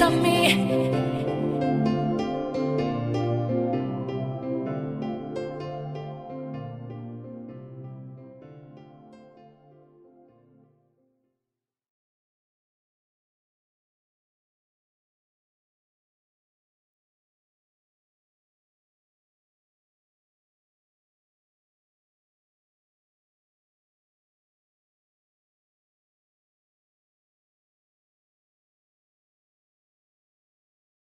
stop me.